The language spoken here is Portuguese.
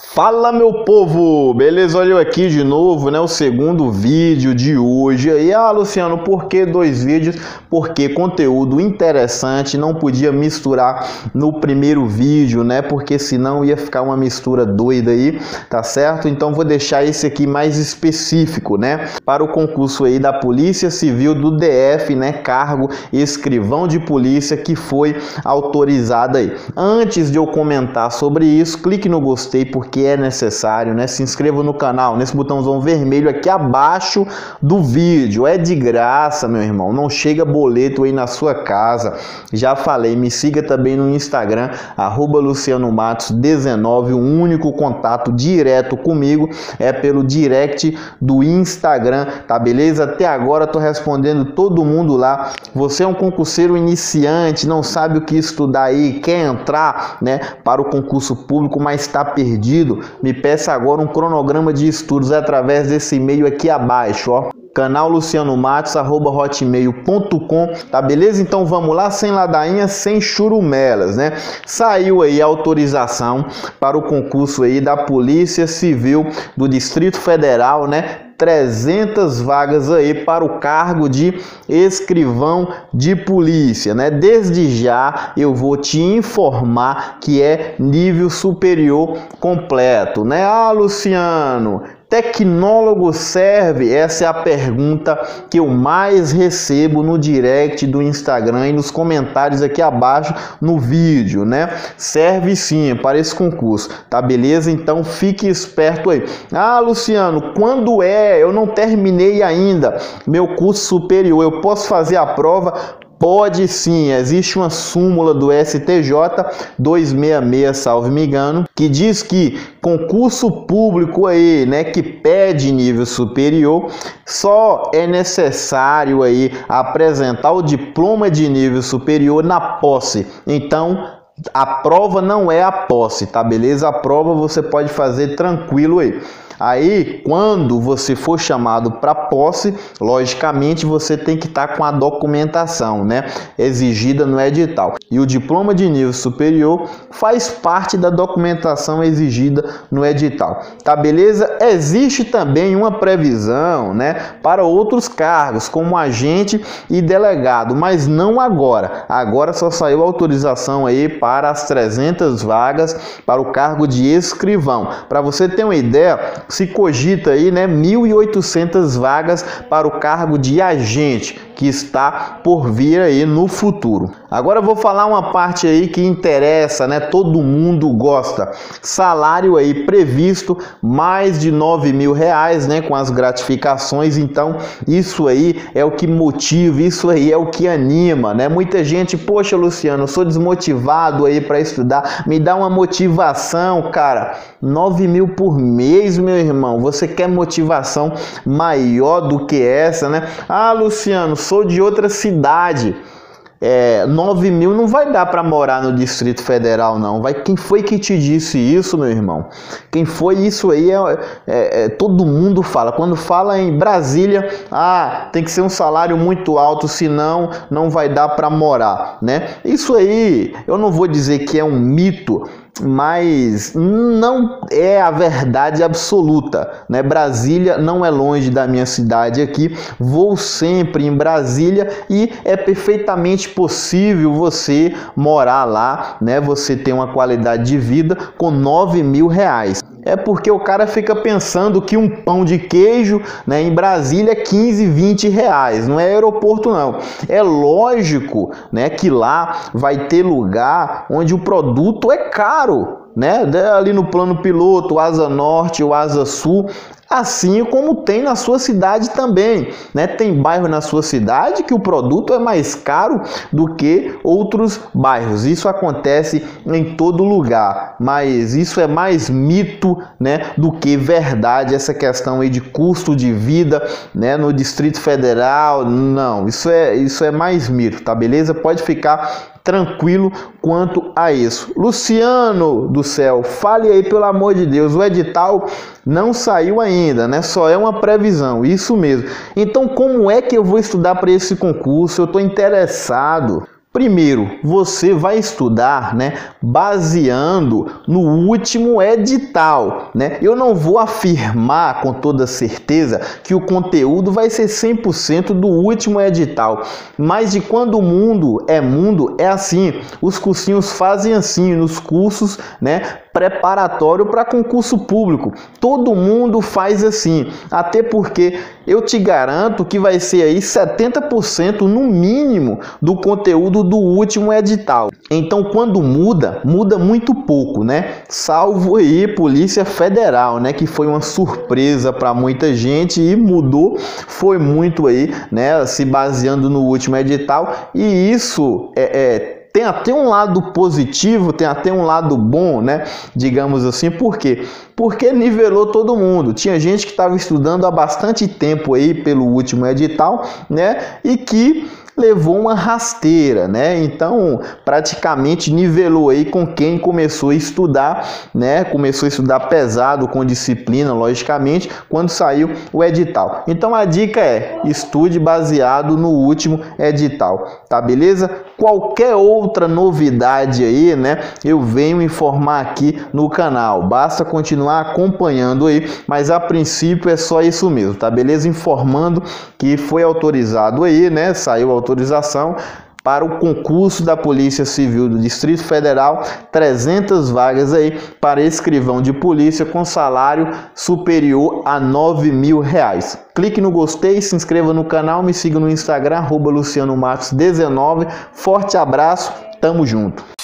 Fala meu povo, beleza? Olha eu aqui de novo, né? O segundo vídeo de hoje. E ah, Luciano, por que dois vídeos? Porque conteúdo interessante, não podia misturar no primeiro vídeo, né? Porque senão ia ficar uma mistura doida aí, tá certo? Então vou deixar esse aqui mais específico, né? Para o concurso aí da Polícia Civil do DF, né? Cargo escrivão de polícia que foi autorizado aí. Antes de eu comentar sobre isso, clique no gostei porque porque é necessário, né? Se inscreva no canal, nesse botãozão vermelho aqui abaixo do vídeo. É de graça, meu irmão. Não chega boleto aí na sua casa. Já falei, me siga também no Instagram, arroba Luciano Matos 19. O único contato direto comigo é pelo direct do Instagram, tá beleza? Até agora tô respondendo todo mundo lá. Você é um concurseiro iniciante, não sabe o que estudar aí, quer entrar, né, para o concurso público, mas está perdido me peça agora um cronograma de estudos através desse e-mail aqui abaixo, ó canal Luciano Matos, arroba hotmail.com, tá beleza? Então vamos lá, sem ladainha, sem churumelas, né? Saiu aí a autorização para o concurso aí da Polícia Civil do Distrito Federal, né? 300 vagas aí para o cargo de escrivão de polícia, né? Desde já eu vou te informar que é nível superior completo, né? Ah, Luciano, Tecnólogo serve? Essa é a pergunta que eu mais recebo no direct do Instagram e nos comentários aqui abaixo no vídeo, né? Serve sim para esse concurso, tá beleza? Então fique esperto aí. Ah, Luciano, quando é? Eu não terminei ainda meu curso superior. Eu posso fazer a prova? Pode sim, existe uma súmula do STJ 266, salve me engano, que diz que concurso público aí, né, que pede nível superior, só é necessário aí apresentar o diploma de nível superior na posse. Então, a prova não é a posse, tá beleza? A prova você pode fazer tranquilo aí. Aí, quando você for chamado para posse, logicamente você tem que estar tá com a documentação, né, exigida no edital. E o diploma de nível superior faz parte da documentação exigida no edital. Tá beleza? Existe também uma previsão, né, para outros cargos, como agente e delegado, mas não agora. Agora só saiu autorização aí para as 300 vagas para o cargo de escrivão. Para você ter uma ideia, se cogita aí, né, 1.800 vagas para o cargo de agente que está por vir aí no futuro. Agora eu vou falar uma parte aí que interessa, né? Todo mundo gosta. Salário aí previsto mais de 9 mil reais, né? Com as gratificações. Então isso aí é o que motiva, isso aí é o que anima, né? Muita gente, poxa, Luciano, sou desmotivado aí para estudar. Me dá uma motivação, cara. 9 mil por mês, meu irmão. Você quer motivação maior do que essa, né? Ah, Luciano, sou de outra cidade. É, 9 mil não vai dar para morar no Distrito Federal, não. Vai, quem foi que te disse isso, meu irmão? Quem foi isso aí? É, é, é, todo mundo fala. Quando fala em Brasília, ah, tem que ser um salário muito alto, senão não vai dar para morar, né? Isso aí, eu não vou dizer que é um mito, mas não é a verdade absoluta, né? Brasília não é longe da minha cidade aqui, vou sempre em Brasília e é perfeitamente possível você morar lá, né? Você ter uma qualidade de vida com 9 mil reais é porque o cara fica pensando que um pão de queijo né, em Brasília é 15, 20 reais. Não é aeroporto, não. É lógico né, que lá vai ter lugar onde o produto é caro né? Ali no plano piloto, o Asa Norte, o Asa Sul, assim como tem na sua cidade também, né? Tem bairro na sua cidade que o produto é mais caro do que outros bairros. Isso acontece em todo lugar, mas isso é mais mito, né, do que verdade essa questão aí de custo de vida, né, no Distrito Federal. Não, isso é isso é mais mito, tá beleza? Pode ficar tranquilo quanto a isso. Luciano do céu, fale aí pelo amor de Deus, o edital não saiu ainda, né? Só é uma previsão, isso mesmo. Então, como é que eu vou estudar para esse concurso? Eu estou interessado. Primeiro, você vai estudar, né, baseando no último edital, né? Eu não vou afirmar com toda certeza que o conteúdo vai ser 100% do último edital, mas de quando o mundo é mundo, é assim. Os cursinhos fazem assim nos cursos, né, preparatório para concurso público. Todo mundo faz assim, até porque eu te garanto que vai ser aí 70% no mínimo do conteúdo do último edital. Então, quando muda, muda muito pouco, né? Salvo aí Polícia Federal, né, que foi uma surpresa para muita gente e mudou, foi muito aí, né, se baseando no último edital, e isso é, é tem até um lado positivo, tem até um lado bom, né? Digamos assim, por quê? Porque nivelou todo mundo. Tinha gente que estava estudando há bastante tempo aí pelo último edital, né? E que levou uma rasteira, né? Então, praticamente nivelou aí com quem começou a estudar, né? Começou a estudar pesado com disciplina, logicamente, quando saiu o edital. Então, a dica é: estude baseado no último edital, tá beleza? Qualquer outra novidade aí, né? Eu venho informar aqui no canal. Basta continuar acompanhando aí, mas a princípio é só isso mesmo, tá beleza? Informando que foi autorizado aí, né? Saiu autorizado autorização para o concurso da Polícia Civil do Distrito Federal, 300 vagas aí para escrivão de polícia com salário superior a 9 mil reais. Clique no gostei, se inscreva no canal, me siga no Instagram, arroba Luciano Matos 19. Forte abraço, tamo junto.